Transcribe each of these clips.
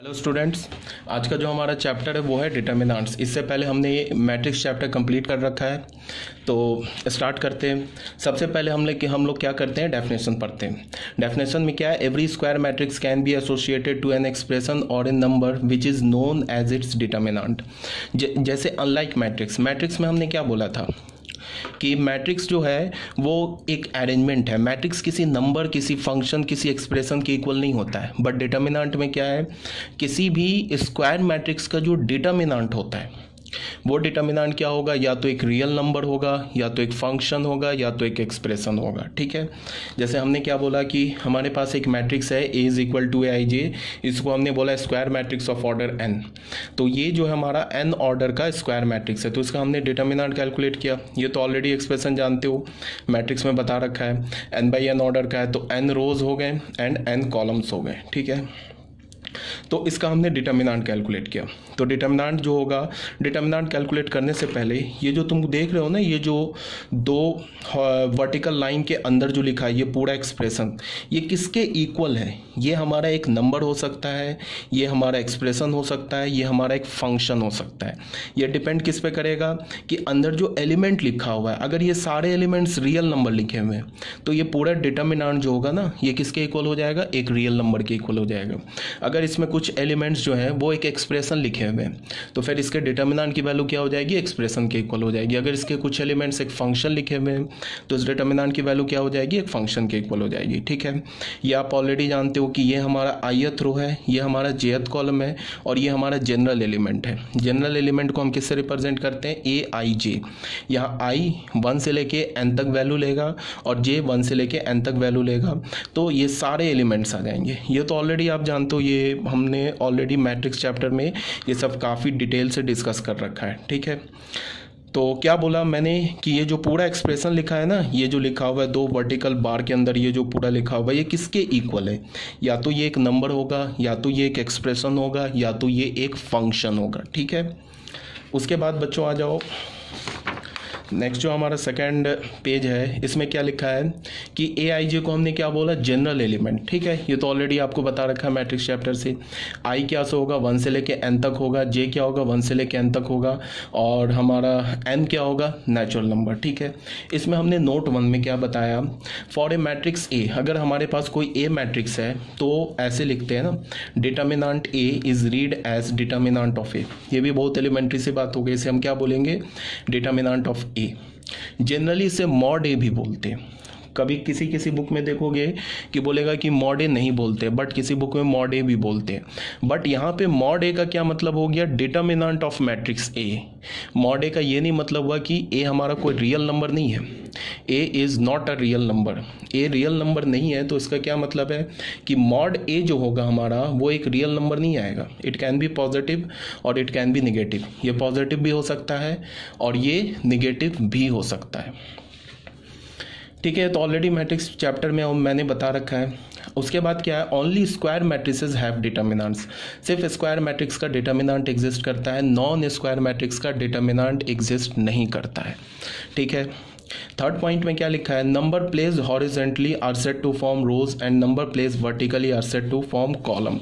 Hello students आज का जो हमारा चैप्टर है, वो है डिटर्मिनेंट्स इससे पहले हमने ये मैट्रिक्स चैप्टर कंप्लीट कर रखा है। तो स्टार्ट करते हैं। सबसे पहले हम लोग हम लोग क्या करते हैं? डेफिनेशन पढ़ते हैं। डेफिनेशन में क्या है? Every square matrix can be associated to an expression और an number which is known as its determinant जैसे अनलाइक मैट्रिक्स मैट्रिक्स में हमने क्या बोला था? कि मैट्रिक्स जो है, वो एक अरेंजमेंट है। मैट्रिक्स किसी नंबर किसी फ़ंक्शन किसी एक्सप्रेशन के इक्वल नहीं होता है। बट डिटर्मिनांट में क्या है? किसी भी स्क्वायर मैट्रिक्स का जो डिटर्मिनाट होता है वो डिटर्मिनेंट क्या होगा? या तो एक रियल नंबर होगा, या तो एक फ़ंक्शन होगा, या तो एक एक्सप्रेशन होगा, ठीक है? जैसे हमने क्या बोला कि हमारे पास एक मैट्रिक्स है A is equal to a i j इसको हमने बोला square matrix of order n तो ये जो है हमारा एन ऑर्डर का स्क्वायर मैट्रिक्स है। तो इसका हमने डिटर्मिनेंट कैलकुलेट किया। ये तो ऑलरेडी एक्सप्रेशन जानते हो मैट्रिक्स में बता रखा है। एन बाई एन ऑर्डर का है तो एन रोज हो गए एंड एन कॉलम्स हो गए, ठीक है? तो इसका हमने डिटर्मिनेंट कैलकुलेट किया। तो डिटर्मिनेंट जो होगा डिटर्मिनेंट कैलकुलेट करने से पहले ये जो तुम देख रहे हो ना, ये जो दो वर्टिकल लाइन के अंदर जो लिखा है, ये पूरा एक्सप्रेशन ये किसके इक्वल है? ये हमारा एक नंबर हो सकता है, ये हमारा एक्सप्रेशन हो सकता है, ये हमारा एक फ़ंक्शन हो सकता है। ये डिपेंड किस पे करेगा? कि अंदर जो एलिमेंट लिखा हुआ है, अगर ये सारे एलिमेंट्स रियल नंबर लिखे हुए हैं तो ये पूरा डिटर्मिनेंट जो होगा ना, ये किसके इक्वल हो जाएगा? एक रियल नंबर के इक्वल हो जाएगा। अगर इसमें कुछ एलिमेंट्स जो हैं, वो एक एक्सप्रेशन लिखे हुए हैं। तो फिर इसके डिटर्मिनेंट की वैल्यू क्या हो जाएगी? एक्सप्रेशन के इक्वल हो जाएगी। अगर इसके कुछ एलिमेंट्स एक फ़ंक्शन लिखे हुए हैं तो इस डिटर्मिनेंट की वैल्यू क्या हो जाएगी? एक फ़ंक्शन के इक्वल हो जाएगी। ठीक है? ये आप ऑलरेडी जानते हो कि ये हमारा आयत रो है, ये हमारा जेयत कॉलम है, और ये हमारा जनरल एलिमेंट है। जनरल एलिमेंट को हम किससे रिप्रेजेंट करते हैं? ए आई जे यहाँ आई वन से लेके एन तक वैल्यू लेगा, और जे वन से लेके एन तक वैल्यू लेगा। तो ये सारे एलिमेंट्स आ जाएँगे। ये तो ऑलरेडी आप जानते हो, ये हमने ऑलरेडी मैट्रिक्स चैप्टर में ये सब काफ़ी डिटेल से डिस्कस कर रखा है, ठीक है? तो क्या बोला मैंने कि ये जो पूरा एक्सप्रेशन लिखा है ना, ये जो लिखा हुआ है दो वर्टिकल बार के अंदर ये जो पूरा लिखा हुआ है, ये किसके इक्वल है? या तो ये एक नंबर होगा, या तो ये एक एक्सप्रेशन होगा, या तो ये एक फ़ंक्शन होगा, ठीक है? उसके बाद बच्चों आ जाओ। नेक्स्ट जो हमारा सेकंड पेज है, इसमें क्या लिखा है कि ए आई जे को हमने क्या बोला? जनरल एलिमेंट ठीक है? ये तो ऑलरेडी आपको बता रखा है मैट्रिक्स चैप्टर से। आई क्या से होगा? वन से लेके एन तक होगा। जे क्या होगा? वन से लेके एन तक होगा। और हमारा एन क्या होगा? नेचुरल नंबर ठीक है? इसमें हमने नोट वन में क्या बताया? फॉर ए मैट्रिक्स ए अगर हमारे पास कोई ए मैट्रिक्स है तो ऐसे लिखते हैं ना determinant A is read as determinant of A ये भी बहुत एलिमेंट्री सी बात हो गई। इसे हम क्या बोलेंगे? डिटर्मिनाट ऑफ़ ए जनरली इसे मॉड ए भी बोलते हैं। कभी किसी किसी बुक में देखोगे कि बोलेगा कि मॉड ए नहीं बोलते बट किसी बुक में मॉड ए भी बोलते हैं। बट यहाँ पे मॉड ए का क्या मतलब हो गया? Determinant of matrix A mod A का ये नहीं मतलब हुआ कि ए हमारा कोई रियल नंबर नहीं है। A is not a real number A real number नहीं है तो इसका क्या मतलब है? कि मॉड ए जो होगा हमारा, वो एक रियल नंबर नहीं आएगा। इट कैन बी पॉजिटिव और इट कैन बी निगेटिव ये पॉजिटिव भी हो सकता है और ये निगेटिव भी हो सकता है। ठीक है तो ऑलरेडी मैट्रिक्स चैप्टर में मैंने बता रखा है। उसके बाद क्या है only square matrices have determinants सिर्फ़ स्क्वायर मैट्रिक्स का डिटर्मिनेंट एग्जिस्ट करता है नॉन स्क्वायर मैट्रिक्स का डिटर्मिनेंट एग्जिस्ट नहीं करता है। ठीक है थर्ड पॉइंट में क्या लिखा है number place horizontally are set to form rows and number place vertically are set to form column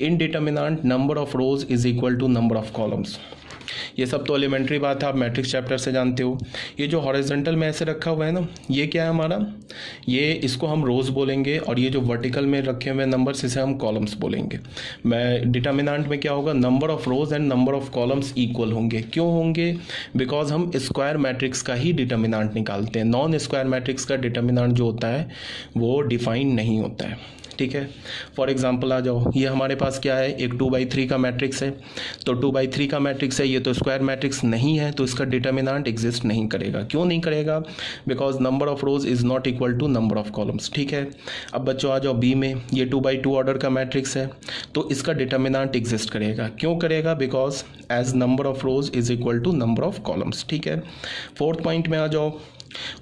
in determinant number of rows is equal to number of columns ये सब तो एलिमेंट्री बात है, आप मैट्रिक्स चैप्टर से जानते हो। ये जो हॉरिजेंटल में ऐसे रखा हुआ है ना, ये क्या है हमारा? ये इसको हम रोज़ बोलेंगे और ये जो वर्टिकल में रखे हुए नंबर्स, इसे हम कॉलम्स बोलेंगे। मैं डिटर्मिनेंट में क्या होगा, number of rows and number of columns equal होंगे। क्यों होंगे? बिकॉज़ हम स्क्वायर मैट्रिक्स का ही डिटर्मिनेंट निकालते हैं। नॉन स्क्वायर मैट्रिक्स का डिटर्मिनेंट जो होता है, वो डिफाइन नहीं होता है। ठीक है? फॉर एग्ज़ाम्पल आ जाओ। ये हमारे पास क्या है? एक टू बाई थ्री का मैट्रिक्स है। तो टू बाई थ्री का मैट्रिक्स है, ये तो स्क्वायर मैट्रिक्स नहीं है तो इसका डिटर्मिनांट एग्जिस्ट नहीं करेगा। क्यों नहीं करेगा? Because number of rows is not equal to number of columns ठीक है? अब बच्चों, आ जाओ बी में। ये टू बाई टू ऑर्डर का मैट्रिक्स है तो इसका डिटर्मिनांट एग्जिस्ट करेगा। क्यों करेगा? Because as number of rows is equal to number of columns ठीक है? फोर्थ पॉइंट में आ जाओ।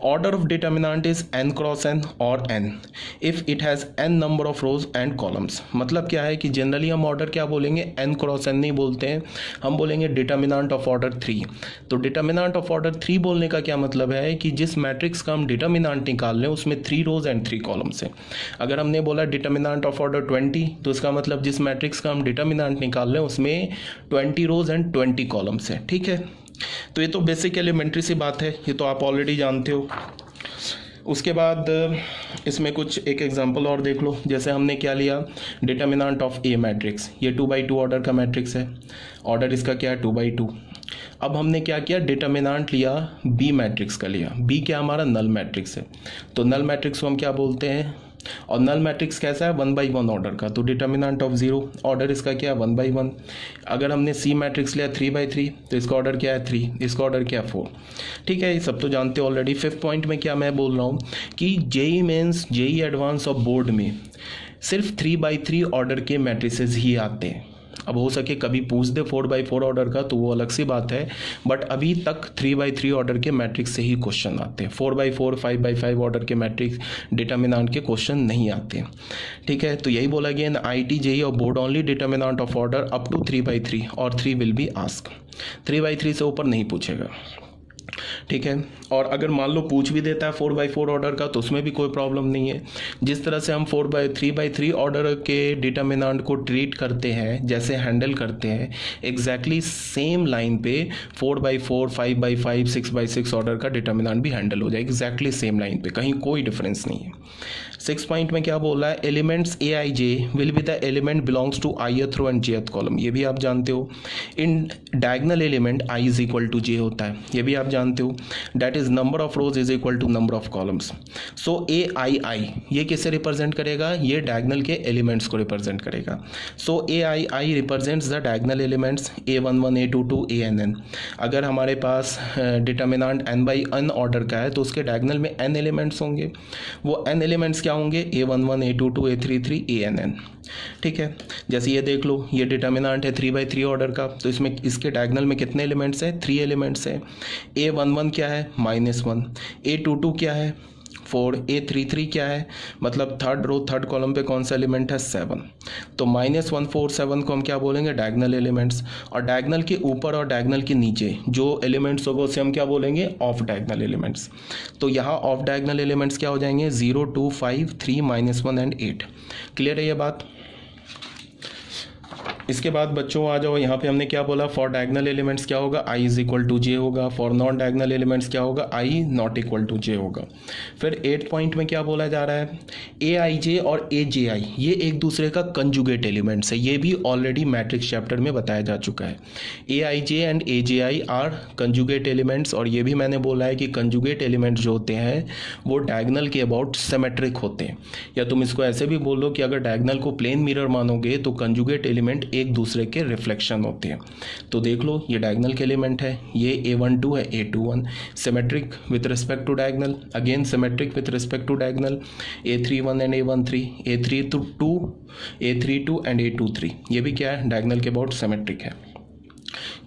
Order of determinant is n cross n or n. If it has n number of rows and columns मतलब क्या है कि generally हम ऑर्डर क्या बोलेंगे? n क्रॉस n नहीं बोलते हैं। हम बोलेंगे डिटर्मिनांट ऑफ़ ऑर्डर थ्री तो डिटर्मिनांट ऑफ़ ऑर्डर थ्री बोलने का क्या मतलब है कि जिस मैट्रिक्स का हम डिटर्मिनांट निकाल लें, उसमें three rows and three columns हैं। अगर हमने बोला डिटर्मिनांट ऑफ़ ऑर्डर ट्वेंटी तो इसका मतलब जिस मैट्रिक्स का हम डिटर्मिनांट निकाल लें, उसमें twenty rows and twenty columns हैं। ठीक है? तो ये तो बेसिक एलिमेंट्री सी बात है, ये तो आप ऑलरेडी जानते हो। उसके बाद, इसमें कुछ एक एग्जांपल और देख लो। जैसे हमने क्या लिया? डिटर्मिनांट ऑफ़ ए मैट्रिक्स ये टू बाई टू ऑर्डर का मैट्रिक्स है। ऑर्डर इसका क्या है? टू बाई टू अब हमने क्या किया? डिटर्मिनांट लिया बी मैट्रिक्स का लिया। बी क्या हमारा? नल मैट्रिक्स है। तो नल मैट्रिक्स को हम क्या बोलते हैं? और नल मैट्रिक्स कैसा है? वन बाई वन ऑर्डर का। तो डिटर्मिनेंट ऑफ़ ज़ीरो ऑर्डर इसका क्या है? वन बाई वन अगर हमने सी मैट्रिक्स लिया थ्री बाई थ्री तो इसका ऑर्डर क्या है? थ्री इसका ऑर्डर क्या है? फोर ठीक है, ये सब तो जानते हो ऑलरेडी फिफ्थ पॉइंट में क्या मैं बोल रहा हूँ कि JEE Mains JEE Advance of board में सिर्फ़ थ्री बाई थ्री ऑर्डर के मैट्रिसेस ही आते हैं। अब हो सके कभी पूछ दे फोर बाई फोर ऑर्डर का तो वो अलग सी बात है। बट अभी तक थ्री बाई थ्री ऑर्डर के मैट्रिक्स से ही क्वेश्चन आते हैं। Four by four five by five order के मैट्रिक्स डिटर्मिनांट के क्वेश्चन नहीं आते। ठीक है तो यही बोला गया आई टी जेई और board only determinant of order up to three by three और three will be ask three by three से ऊपर नहीं पूछेगा। ठीक है? और अगर मान लो पूछ भी देता है फोर बाई फोर ऑर्डर का तो उसमें भी कोई प्रॉब्लम नहीं है। जिस तरह से हम four by three by three order के डिटर्मिनांट को ट्रीट करते हैं, जैसे हैंडल करते हैं एग्जैक्टली सेम लाइन पे four by four five by five six by six order का डिटर्मिनांट भी हैंडल हो जाए एग्जैक्टली सेम लाइन पे, कहीं कोई डिफरेंस नहीं है। सिक्स पॉइंट में क्या बोल है? Elements A I J will be the element belongs to I throw and J eth column ये भी आप जानते हो। इन diagonal element I is equal to J होता है। ये भी आप जानते हो that is number of rows is equal to number of columns so A I I ये किसे रिप्रेजेंट करेगा? ये डायगनल के एलिमेंट्स को रिप्रेजेंट करेगा। So A I I represents the diagonal elements A one one A two two A N N अगर हमारे पास determinant N by N order का है तो उसके डायगनल में एन एलिमेंट्स होंगे। वो एन एलिमेंट्स क्या होंगे? A one one A two two A three three A N N ठीक है? जैसे ये देख लो, ये डिटर्मिनांट है थ्री बाई थ्री ऑर्डर का। तो इसमें इसके डायगनल में कितने एलिमेंट्स हैं? थ्री एलिमेंट्स हैं। ए वन वन क्या है? Minus one A two two क्या है? फोर ए थ्री थ्री क्या है? मतलब थर्ड रो थर्ड कॉलम पे कौन सा एलिमेंट है? सेवन तो माइनस वन फोर सेवन को हम क्या बोलेंगे? डायगनल एलिमेंट्स और डायगनल के ऊपर और डायगनल के नीचे जो एलिमेंट्स होगा, उसे हम क्या बोलेंगे? ऑफ़ डायगनल एलिमेंट्स तो यहाँ ऑफ़ डायगनल एलिमेंट्स क्या हो जाएँगे? Zero two five three minus one and eight clear है ये बात? इसके बाद बच्चों, आ जाओ, यहाँ पे हमने क्या बोला? फॉर डायगनल एलिमेंट्स क्या होगा? I is equal to J होगा। फॉर नॉन डायगनल एलिमेंट्स क्या होगा? I not equal to J होगा। फिर एट पॉइंट में क्या बोला जा रहा है? ए आई जे और ए जे आई ये एक दूसरे का कंजुगेट एलिमेंट्स है। ये भी ऑलरेडी मैट्रिक्स चैप्टर में बताया जा चुका है। A I J and A J I are conjugate elements और ये भी मैंने बोला है कि कंजुगेट एलिमेंट्स जो होते हैं, वो डायगनल के अबाउट सेमेट्रिक होते हैं। या तुम इसको ऐसे भी बोल बोलो कि अगर डायगनल को प्लेन मिरर मानोगे तो कंजुगेट एलिमेंट एक दूसरे के रिफ्लेक्शन होते हैं। तो देख लो, ये डायगनल के एलिमेंट है, ये ए वन टू है A two one symmetric with respect to diagonal again symmetric with respect to diagonal A three one and A one three A three two two A three two and A two three ये भी क्या है? Diagonal के about symmetric है।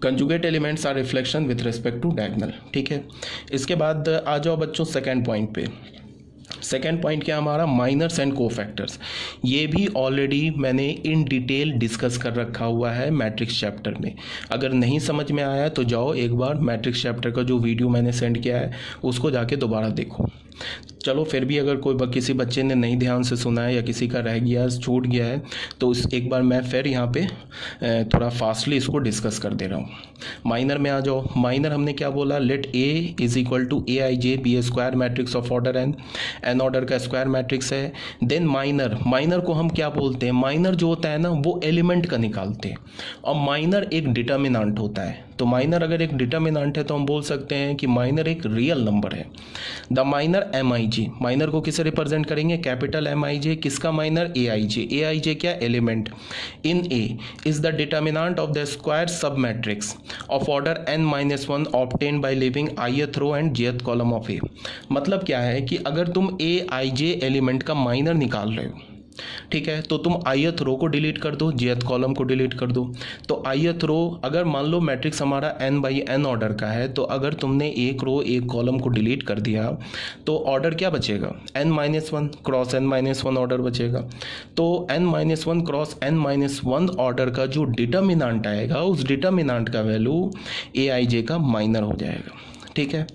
Conjugate elements are reflection with respect to diagonal ठीक है? इसके बाद आ जाओ बच्चों सेकेंड पॉइंट पे। सेकेंड पॉइंट क्या हमारा? माइनर्स एंड कोफैक्टर्स ये भी ऑलरेडी मैंने इन डिटेल डिस्कस कर रखा हुआ है मैट्रिक्स चैप्टर में। अगर नहीं समझ में आया तो जाओ एक बार मैट्रिक्स चैप्टर का जो वीडियो मैंने सेंड किया है, उसको जाके दोबारा देखो। चलो, फिर भी अगर कोई किसी बच्चे ने नहीं ध्यान से सुना है या किसी का रह गया, छूट गया है तो इस एक बार मैं फिर यहाँ पे थोड़ा फास्टली इसको डिस्कस कर दे रहा हूँ। माइनर में आ जाओ। माइनर हमने क्या बोला? Let A is equal to A I J be A square matrix of order N N order का स्क्वायर मैट्रिक्स है। देन माइनर माइनर को हम क्या बोलते हैं? माइनर जो होता है ना, वो एलिमेंट का निकालते हैं। और माइनर एक डिटर्मिनांट होता है। तो माइनर अगर एक डिटर्मिनांट है तो हम बोल सकते हैं कि माइनर एक रियल नंबर है। The minor M I J minor को किसे रिप्रेजेंट करेंगे? कैपिटल एम आई जे किसका माइनर ए आई जे ए आई जे क्या? Element in A is the determinant of the square sub matrix of order N minus one obtain by leaving I eth row and jth column of A मतलब क्या है कि अगर तुम ए आई जे element का minor निकाल रहे हो ठीक है? तो तुम आयत रो को डिलीट कर दो जेथ कॉलम को डिलीट कर दो। तो आयत रो अगर मान लो मैट्रिक्स हमारा एन बाई एन ऑर्डर का है तो अगर तुमने एक रो एक कॉलम को डिलीट कर दिया तो ऑर्डर क्या बचेगा? N minus one cross N minus one order बचेगा। तो N minus one cross N minus one order का जो डिटर्मिनांट आएगा, उस डिटर्मिनांट का वैल्यू ए आई जे का माइनर हो जाएगा। ठीक है?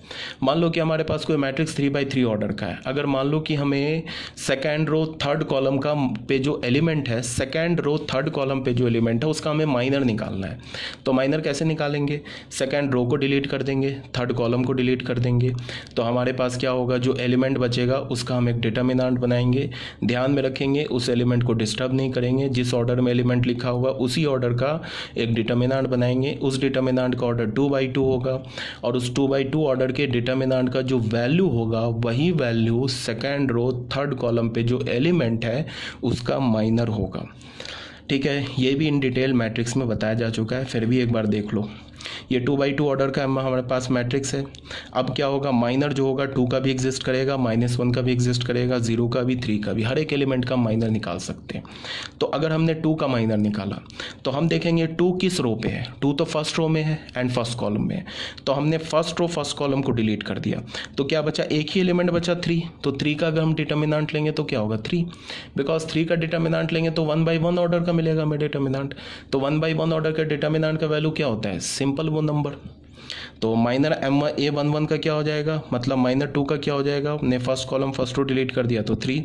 मान लो कि हमारे पास कोई matrix three by three order का है। अगर मान लो कि हमें सेकेंड रो थर्ड कॉलम का पे जो एलिमेंट है सेकेंड रो थर्ड कॉलम पे जो एलिमेंट है, उसका हमें माइनर निकालना है। तो माइनर कैसे निकालेंगे? सेकेंड रो को डिलीट कर देंगे थर्ड कॉलम को डिलीट कर देंगे। तो हमारे पास क्या होगा? जो एलिमेंट बचेगा, उसका हम एक डिटर्मिनाट बनाएँगे। ध्यान में रखेंगे, उस एलिमेंट को डिस्टर्ब नहीं करेंगे। जिस ऑर्डर में एलिमेंट लिखा होगा उसी ऑर्डर का एक डिटर्मिनाट बनाएँगे। उस डिटर्मिनांट का ऑर्डर टू बाई टू होगा और उस टू बाई टू ऑर्डर के डिटर्मिनाट का जो वैल्यू होगा, वही value second row third column पे जो एलिमेंट है, उसका माइनर होगा। ठीक है, ये भी इन डिटेल मैट्रिक्स में बताया जा चुका है, फिर भी एक बार देख लो। ये टू बाई टू ऑर्डर का हमारे पास मैट्रिक्स है। अब क्या होगा? माइनर जो होगा टू का भी एग्जिस्ट करेगा माइनस वन का भी एग्जिस्ट करेगा ज़ीरो का भी थ्री का भी। हर एक एलिमेंट का माइनर निकाल सकते हैं। तो अगर हमने टू का माइनर निकाला तो हम देखेंगे टू किस रो पे है? टू तो फ़र्स्ट रो में है एंड फ़र्स्ट कॉलम में है। तो हमने फ़र्स्ट रो फ़र्स्ट कॉलम को डिलीट कर दिया। तो क्या बचा? एक ही एलिमेंट बचा थ्री तो थ्री का अगर हम डिटर्मिनाट लेंगे तो क्या होगा? थ्री बिकॉज़ थ्री का डिटर्मिनाट लेंगे तो वन बाई वन ऑर्डर का मिलेगा हमें डिटर्मिनाट तो वन बाई वन ऑर्डर का डिटर्मिनाट का वैल्यू क्या होता है? सिंपल वो नंबर। तो minor M A one one का क्या हो जाएगा? मतलब माइनर टू का क्या हो जाएगा? हमने first column first row delete कर दिया तो थ्री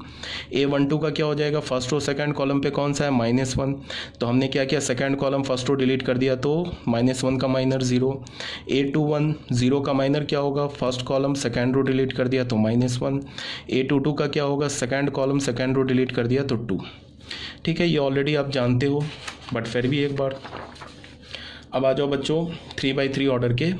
ए वन टू का क्या हो जाएगा? फ़र्स्ट रो सेकंड कॉलम पे कौन सा है? माइनस वन तो हमने क्या किया? Second column first row delete कर दिया तो माइनस वन का minor zero A two one zero का माइनर क्या होगा? First column second row delete कर दिया तो minus one A two two का क्या होगा? Second column second row delete कर दिया तो टू ठीक है, ये ऑलरेडी आप जानते हो बट फिर भी एक बार। अब आ जाओ बच्चों थ्री बाई थ्री ऑर्डर के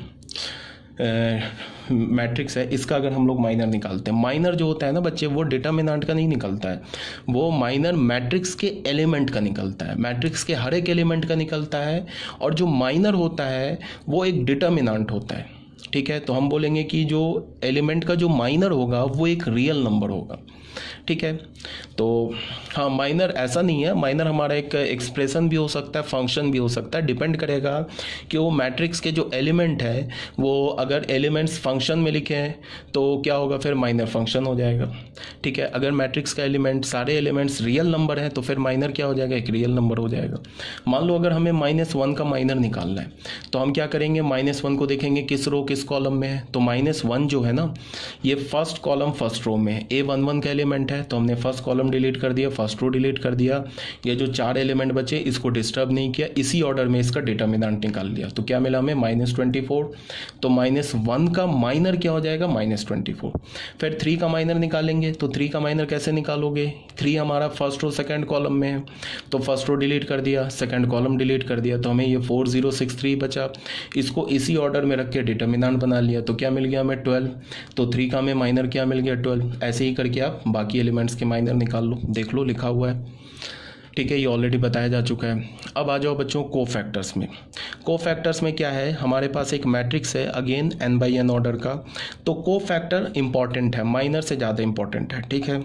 मैट्रिक्स है। इसका अगर हम लोग माइनर निकालते हैं। माइनर जो होता है ना बच्चे, वो डिटर्मिनाट का नहीं निकलता है। वो माइनर मैट्रिक्स के एलिमेंट का निकलता है। मैट्रिक्स के हर एक एलिमेंट का निकलता है। और जो माइनर होता है, वो एक डिटर्मिनाट होता है। ठीक है? तो हम बोलेंगे कि जो एलिमेंट का जो माइनर होगा, वो एक रियल नंबर होगा। ठीक है? तो हाँ माइनर ऐसा नहीं है। माइनर हमारा एक एक्सप्रेशन भी हो सकता है फ़ंक्शन भी हो सकता है। डिपेंड करेगा कि वो मैट्रिक्स के जो एलिमेंट है, वो अगर एलिमेंट्स फ़ंक्शन में लिखे हैं तो क्या होगा? फिर माइनर फ़ंक्शन हो जाएगा। ठीक है? अगर मैट्रिक्स का एलिमेंट सारे एलिमेंट्स रियल नंबर हैं तो फिर माइनर क्या हो जाएगा? एक रियल नंबर हो जाएगा। मान लो अगर हमें माइनस वन का माइनर निकालना है तो हम क्या करेंगे? माइनस वन को देखेंगे, किस रो किस कॉलम में है? तो माइनस वन जो है ना, ये फ़र्स्ट कॉलम फ़र्स्ट रो में है। ए वन वन का एलिमेंट है तो हमने फ़र्स्ट कॉलम डिलीट कर दिया फ़र्स्ट रो डिलीट कर दिया। ये जो चार एलिमेंट बचे, इसको डिस्टर्ब नहीं किया। इसी ऑर्डर में इसका डेटामिनांट निकाल लिया। तो क्या मिला हमें? माइनस ट्वेंटी फोर तो माइनस वन का माइनर क्या हो जाएगा? माइनस ट्वेंटी फोर फिर थ्री का माइनर निकालेंगे। तो थ्री का माइनर कैसे निकालोगे? थ्री हमारा फ़र्स्ट रो सेकेंड कॉलम में है। तो फ़र्स्ट रो डिलीट कर दिया सेकेंड कॉलम डिलीट कर दिया। तो हमें ये फोर ज़ीरो सिक्स थ्री बचा। इसको इसी ऑर्डर में रख के डिटर्मिनांट बना लिया। तो क्या मिल गया हमें ट्वेल्व? तो थ्री का हमें माइनर क्या मिल गया? ट्वेल्व। ऐसे ही करके आप बाकी एलिमेंट्स के माइनर निकाल लो। देख लो, लिखा हुआ है। ठीक है, ये ऑलरेडी बताया जा चुका है। अब आ जाओ बच्चों को फैक्टर्स में। को फैक्टर्स में क्या है? हमारे पास एक मैट्रिक्स है again N by N order का। तो को फैक्टर इंपॉर्टेंट है। माइनर से ज़्यादा इंपॉर्टेंट है। ठीक है?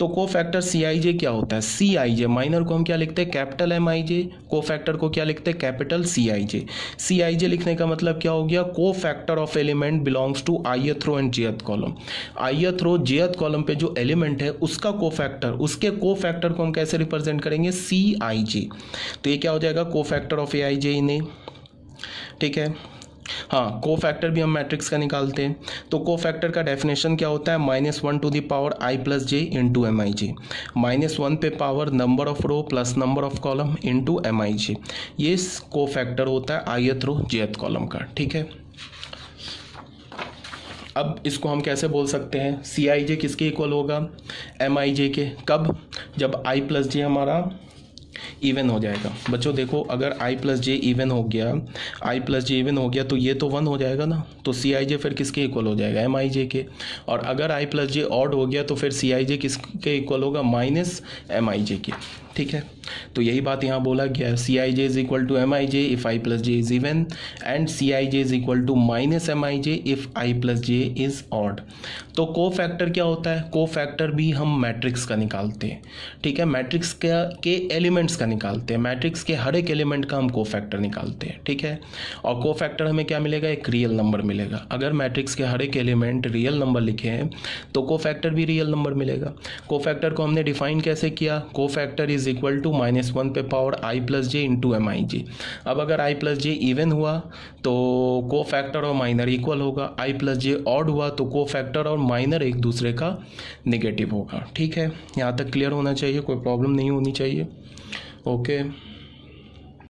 तो को फैक्टर सी आई जे क्या होता है? सी आई जे माइनर को हम क्या लिखते हैं? कैपिटल एम आई जे को फैक्टर को क्या लिखते हैं? Capital C I J C I जे लिखने का मतलब क्या हो गया? Cofactor of element belongs to I row and jth column I row jth column पे जो एलिमेंट है, उसका को फैक्टर उसके को फैक्टर को हम कैसे रिप्रेजेंट करेंगे? सी आई जे तो ये क्या हो जाएगा? को फैक्टर ऑफ़ ए आई जे इन ठीक है? हाँ को फैक्टर भी हम मैट्रिक्स का निकालते हैं। तो को फैक्टर का डेफिनेशन क्या होता है? Minus one to the power I plus J into M I J minus one पे power number of rows plus number of columns into M I J ये को फैक्टर होता है आयत रो जेथ कॉलम का, ठीक है? अब इसको हम कैसे बोल सकते हैं? सी आई जे किसके इक्वल होगा? एम आई जे के। कब? जब आई प्लस जे हमारा इवन हो जाएगा। बच्चों, देखो, अगर आई प्लस जे इवन हो गया आई प्लस जे इवन हो गया तो ये तो वन हो जाएगा ना। तो सी आई जे फिर किसके इक्वल हो जाएगा? एम आई जे के। और अगर आई प्लस जे ऑड हो गया तो फिर सी आई जे किसके इक्वल होगा? माइनस एम आई जे के। ठीक है? तो यही बात यहाँ बोला गया C I J is equal to M I J if I plus J is even and C I J is equal to minus M I J if I plus J is odd तो को factor क्या होता है? को factor भी हम matrix का निकालते हैं। ठीक है? मैट्रिक्स का, के एलिमेंट्स का निकालते हैं। मैट्रिक्स के हर एक एलिमेंट का हम को फैक्टर निकालते हैं। ठीक है? और को फैक्टर हमें क्या मिलेगा? एक रियल नंबर मिलेगा। अगर मैट्रिक्स के हर एक एलिमेंट रियल नंबर लिखे हैं तो को फैक्टर भी रियल नंबर मिलेगा। को फैक्टर को हमने डिफाइन कैसे किया? Cofactor is equal to minus one पे power I plus J into M I J अब अगर आई प्लस जे इवन हुआ तो को फैक्टर और माइनर इक्वल होगा। आई प्लस जे ऑड हुआ तो को फैक्टर और माइनर एक दूसरे का नेगेटिव होगा। ठीक है? यहाँ तक क्लियर होना चाहिए, कोई प्रॉब्लम नहीं होनी चाहिए। ओके